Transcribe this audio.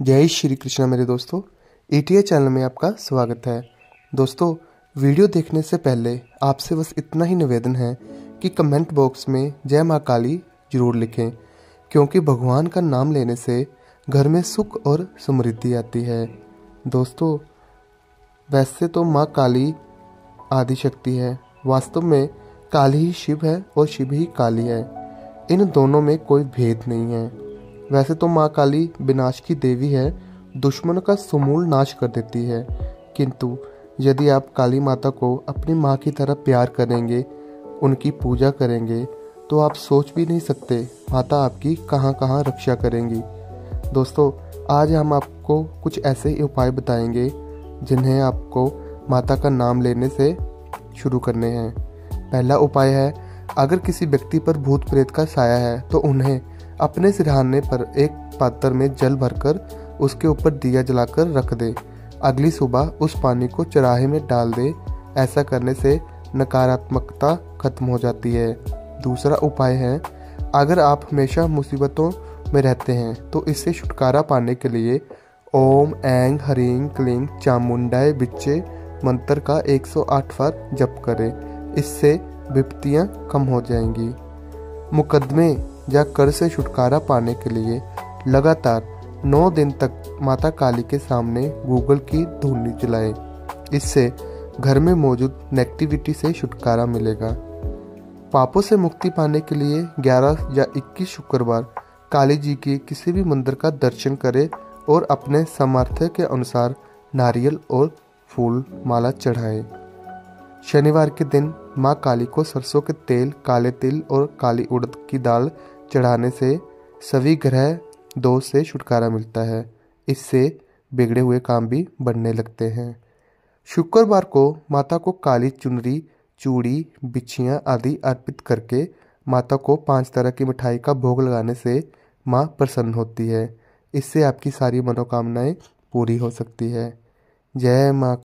जय श्री कृष्णा मेरे दोस्तों ए चैनल में आपका स्वागत है। दोस्तों, वीडियो देखने से पहले आपसे बस इतना ही निवेदन है कि कमेंट बॉक्स में जय माँ काली ज़रूर लिखें, क्योंकि भगवान का नाम लेने से घर में सुख और समृद्धि आती है। दोस्तों, वैसे तो माँ काली आदि शक्ति है। वास्तव में काली ही शिव है और शिव ही काली है। इन दोनों में कोई भेद नहीं है। वैसे तो माँ काली विनाश की देवी है, दुश्मन का समूल नाश कर देती है। किंतु यदि आप काली माता को अपनी माँ की तरह प्यार करेंगे, उनकी पूजा करेंगे तो आप सोच भी नहीं सकते माता आपकी कहाँ कहाँ रक्षा करेंगी। दोस्तों, आज हम आपको कुछ ऐसे उपाय बताएँगे, जिन्हें आपको माता का नाम लेने से शुरू करने हैं। पहला उपाय है, अगर किसी व्यक्ति पर भूत प्रेत का साया है तो उन्हें अपने सिरहाने पर एक पात्र में जल भरकर उसके ऊपर दिया जलाकर रख दे। अगली सुबह उस पानी को चराहे में डाल दे। ऐसा करने से नकारात्मकता खत्म हो जाती है। दूसरा उपाय है, अगर आप हमेशा मुसीबतों में रहते हैं तो इससे छुटकारा पाने के लिए ओम एंग हरिंग क्लिंग चामुंडाए बिच्चे मंत्र का 108 बार जप करें। इससे विपत्तियाँ कम हो जाएँगी। मुकदमे या कर से छुटकारा पाने के लिए लगातार नौ दिन तक माता काली के सामने गूगल की धुनी चलाएँ इससे घर में मौजूद नेगेटिविटी से छुटकारा मिलेगा। पापों से मुक्ति पाने के लिए 11 या 21 शुक्रवार काली जी के किसी भी मंदिर का दर्शन करें और अपने सामर्थ्य के अनुसार नारियल और फूल माला चढ़ाएँ। शनिवार के दिन माँ काली को सरसों के तेल, काले तिल और काली उड़द की दाल चढ़ाने से सभी ग्रह दोष से छुटकारा मिलता है। इससे बिगड़े हुए काम भी बढ़ने लगते हैं। शुक्रवार को माता को काली चुनरी, चूड़ी बिछियाँ आदि अर्पित करके माता को पाँच तरह की मिठाई का भोग लगाने से माँ प्रसन्न होती है। इससे आपकी सारी मनोकामनाएँ पूरी हो सकती है। जय माँ